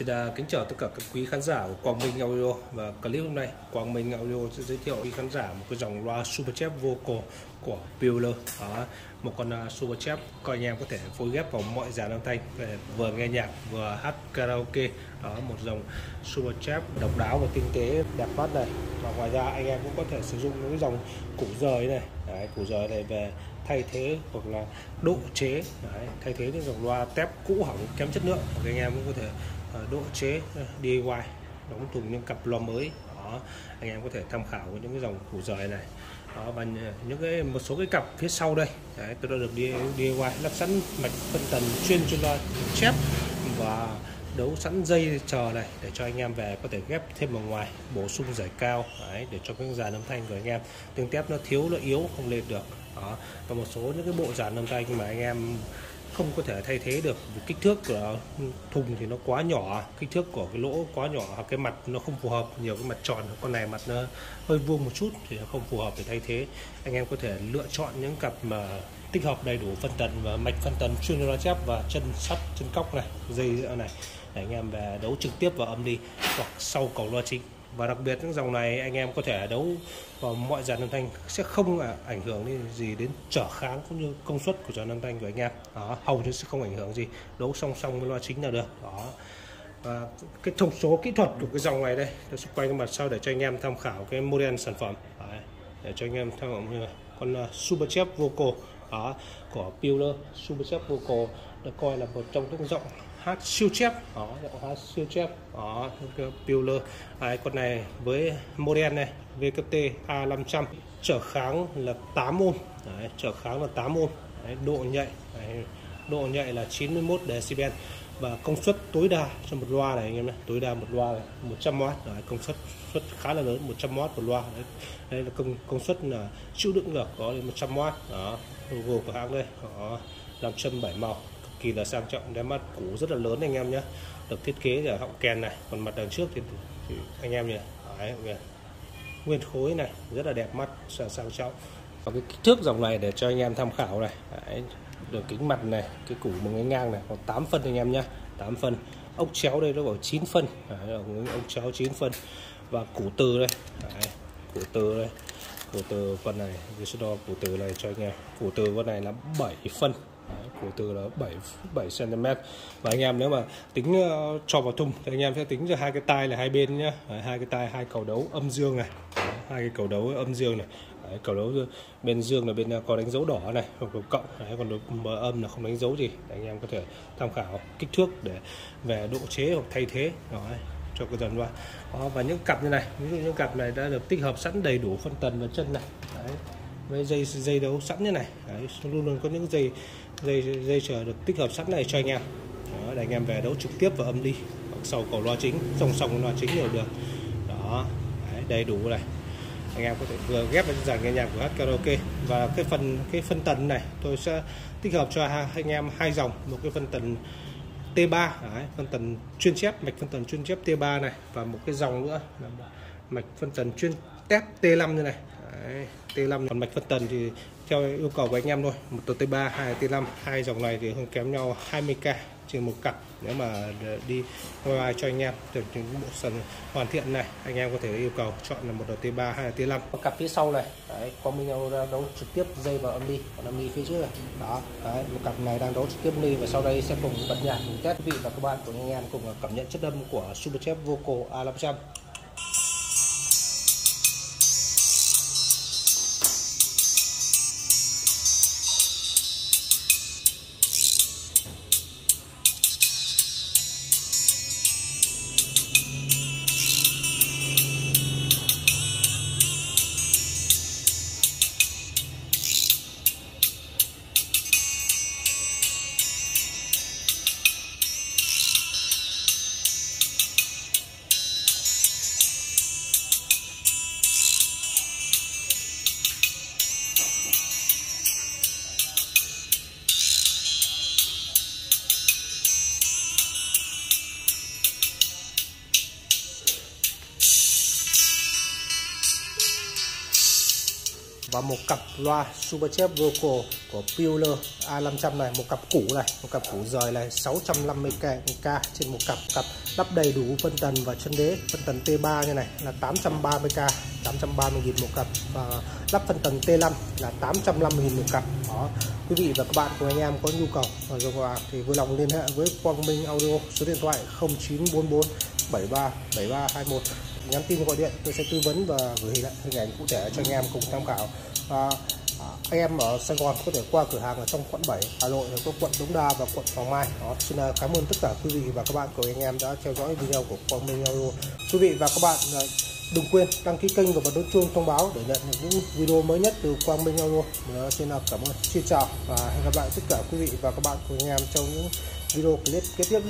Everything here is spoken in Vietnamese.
Xin à, kính chào tất cả các quý khán giả của Quang Minh Audio và clip hôm nay. Quang Minh Audio sẽ giới thiệu quý khán giả một cái dòng loa Superchef Vocal của Bueller đó, một con à, Superchef coi anh em có thể phối ghép vào mọi dàn âm thanh để vừa nghe nhạc vừa hát karaoke. Đó một dòng Superchef độc đáo và tinh tế đẹp mắt này. Và ngoài ra anh em cũng có thể sử dụng những dòng củ rời này. Đấy, củ rời này về thay thế hoặc là độ chế. Đấy, thay thế những dòng loa tép cũ hỏng kém chất lượng. Thì anh em cũng có thể Ờ, độ chế ờ, DIY đóng thùng những cặp loa mới. Đó anh em có thể tham khảo những cái dòng củ rời này. Đó và những cái một số cái cặp phía sau đây. Đấy, tôi đã được đi DIY lắp sẵn mạch phân tần chuyên cho loa chép và đấu sẵn dây chờ này để cho anh em về có thể ghép thêm vào ngoài bổ sung giải cao đấy, để cho cái dàn âm thanh của anh em. Tiếng tép nó thiếu nó yếu không lên được. Đó và một số những cái bộ dàn âm thanh mà anh em không có thể thay thế được vì kích thước của thùng thì nó quá nhỏ, kích thước của cái lỗ quá nhỏ, hoặc cái mặt nó không phù hợp, nhiều cái mặt tròn, con này mặt nó hơi vuông một chút thì nó không phù hợp để thay thế. Anh em có thể lựa chọn những cặp mà tích hợp đầy đủ phân tần và mạch phân tần chuyên loa chép và chân sắt, chân cóc này, dây này. Để anh em về đấu trực tiếp vào âm đi hoặc sau cầu loa chính và đặc biệt những dòng này anh em có thể đấu vào mọi dàn âm thanh sẽ không ảnh hưởng gì đến trở kháng cũng như công suất của dàn âm thanh của anh em. Đó, hầu như sẽ không ảnh hưởng gì đấu song song với loa chính là được. Đó. Và cái thông số kỹ thuật của cái dòng này đây tôi sẽ quay cái mặt sau để cho anh em tham khảo cái model sản phẩm. Đấy, để cho anh em tham khảo như con ờ, uh, Super Vocal đó của Peeler Super Chef Vocal được coi là một trong những giọng hát siêu chép. Đó giọng hát siêu chép. Đó Bueller. À, đấy, con này với model này VKT A500 trở kháng là 8 môn Đấy, trở kháng là 8 môn Đấy, độ nhạy. Đấy, độ nhạy là 91 decibel. Và công suất tối đa cho một loa này anh em này tối đa một loa này 100W Đấy, công suất suất khá là lớn 100W một loa. Đấy, đây là công công suất là chịu đựng được có đến 100W đó logo của hãng đây. Họ làm châm bảy màu kỳ là sang trọng. Đeo mắt cũ rất là lớn anh em nhé được thiết kế ở họng kèn này còn mặt đằng trước thì, thì anh em nhỉ? Đấy, nguyên khối này rất là đẹp mắt sang trọng. Và cái kích thước dòng này để cho anh em tham khảo này. Đấy, đường kính mặt này cái củ một cái ngang này còn 8 phân anh em nhé 8 phân. Ốc chéo đây nó bảo 9 phân. Đấy, ốc chéo 9 phân. Và củ từ đây. Đấy, củ từ đây. Củ từ phần này tôi sẽ đo củ từ này cho anh em. Củ từ con này là 7 phân của từ là 7 7 cm và anh em nếu mà tính uh, cho vào thùng thì anh em sẽ tính cho hai cái tai là hai bên nhá. Đấy, hai cái tai hai cầu đấu âm dương này. Đấy, hai cái cầu đấu âm dương này. Đấy, cầu đấu bên dương là bên ờ, có đánh dấu đỏ này hoặc là cộng. Đấy, còn đối âm là không đánh dấu gì. Đấy, anh em có thể tham khảo kích thước để về độ chế hoặc thay thế. Đấy cho cái dần đó, và những cặp như này ví dụ những cặp này đã được tích hợp sẵn đầy đủ phân tần và chân này. Đấy với dây dây đấu sẵn như này. Đấy, luôn luôn có những dây dây dây chờ được tích hợp sẵn này cho anh em. Đó, để anh em về đấu trực tiếp vào âm đi hoặc sau cầu loa chính song song loa chính đều được. Đó Đấy, đầy đủ này. Anh em có thể vừa ghép với dàn nghe nhạc của hát karaoke. Và cái phần cái phân tần này tôi sẽ tích hợp cho anh em hai dòng. Một cái phân tần T3 Đấy, phân tần chuyên chép mạch phân tần chuyên chép T3 này. Và một cái dòng nữa là mạch phân tần chuyên tép T5 như này. Đấy, T5 còn mạch phân tần thì theo yêu cầu của anh em thôi. Một tờ T3 hai T5 hai dòng này thì không kém nhau 20k trên một cặp. Nếu mà đi ngoài cho anh em từ những bộ sần hoàn thiện này anh em có thể yêu cầu chọn là một đầu T3 hay là T5 cặp phía sau này đấy, có mình đấu trực tiếp dây vào âm đi còn âm đi phía trước này. Đó đấy, một cặp này đang đấu trực tiếp đi và sau đây sẽ cùng bật nhạc cùng test quý vị và các bạn cùng anh em cùng cảm nhận chất âm của Superchef Vocal A500 và một cặp loa Superchef Vocal của Puler A500 này, một cặp cũ này, một cặp cũ rời này 650k trên một cặp cặp lắp đầy đủ phân tần và chân đế, phân tần T3 như này là 830k 830 000 một cặp và lắp phân tần T5 là 850 000 một cặp. Đó, quý vị và các bạn của anh em có nhu cầu dùng vào thì vui lòng liên hệ với Quang Minh Audio, số điện thoại 0944 73 7321 nhắn tin gọi điện tôi sẽ tư vấn và gửi lại hình ảnh cụ thể cho anh em cùng tham khảo. À, anh em ở Sài Gòn có thể qua cửa hàng ở trong quận 7 Hà Nội có quận Đống Đa và quận Hoàng Mai. Đó xin à, cảm ơn tất cả quý vị và các bạn của anh em đã theo dõi video của Quang Minh Audio. Quý vị và các bạn à, đừng quên đăng ký kênh và bật nút chuông thông báo để nhận những video mới nhất từ Quang Minh Audio. Xin à, cảm ơn. Xin chào và hẹn gặp lại tất cả quý vị và các bạn của anh em trong những video clip kế tiếp